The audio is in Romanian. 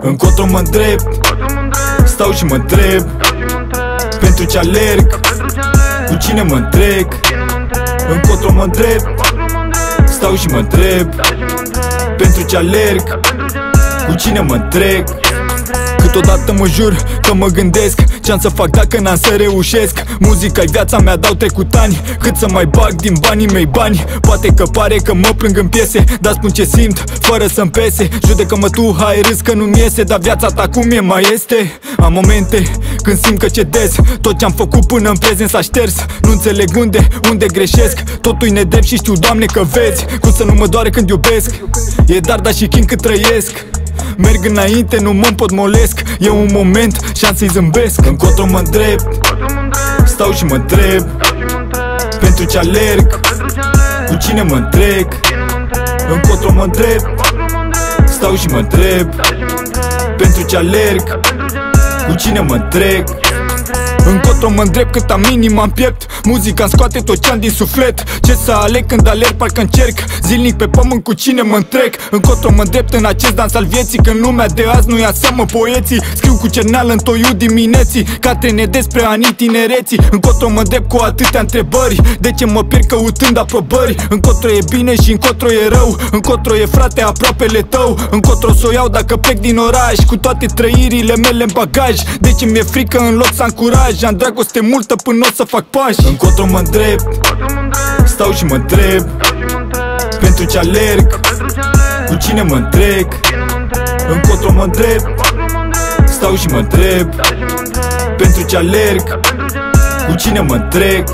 Încotro mă îndrept. Stau și mă întreb. Pentru ce alerg? Cu cine mă întreg? Încotro mă îndrept. Stau și mă întreb. Pentru ce alerg? Cu cine mă întreg Câteodată mă jur că mă gândesc Ce-am să fac dacă n-am să reușesc? Muzica e viața mea, dau trecut ani. Cât să mai bag din banii mei bani? Poate că pare că mă plâng în piese Dar spun ce simt, fără să-mi pese. Judecă-mă tu, hai râs că nu-mi iese Dar viața ta cum e, mai este? Am momente când simt că cedez. Tot ce-am făcut până în prezent s-a șters. Nu înțeleg unde, unde greșesc. Totul e nedrept și știu, Doamne, că vezi. Cum să nu mă doare când iubesc? E dar, dar și chin cât trăiesc Merg înainte, nu mă molesc E un moment și am să-i zâmbesc. Încotro mă îndrept Stau și mă întreb. Pentru ce alerg Cu cine mă întreg? Încotro mă îndrept Stau și mă întreb. Pentru ce alerg Cu cine mă întreg Încotro mă îndrept cât am minim am piept. Muzica scoate tot ce-am din suflet. Ce să aleg când alerg parcă încerc. Zilnic pe pământ cu cine mă întrec. Încotro mă îndrept în acest dans al vieții Când lumea de azi nu-i aseamă poeții. Scriu cu cerneală în toiu dimineții Ca trene despre anii tinereții. Încotro mă îndrept cu atâtea întrebări. De ce mă pierd căutând aprobări? Încotro e bine și încotro e rău. Încotro e frate aproapele tău. Încotro s-o iau dacă plec din oraș Cu toate trăirile mele în bagaj. De ce mi-e frică în loc să am curaj Am dragoste multă până o să fac pași. Încotro mă îndrept Stau și mă întreb. Pentru ce alerg Cu cine mă întreg? Încotro mă îndrept Stau și mă întreb. Pentru ce alerg Cu cine mă întreg